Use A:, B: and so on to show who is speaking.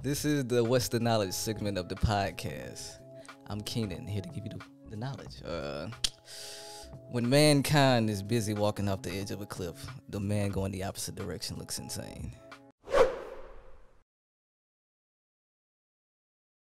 A: This is the What's the Knowledge segment of the podcast. I'm Keenen, here to give you the, the knowledge. Uh, when mankind is busy walking off the edge of a cliff, the man going the opposite direction looks insane.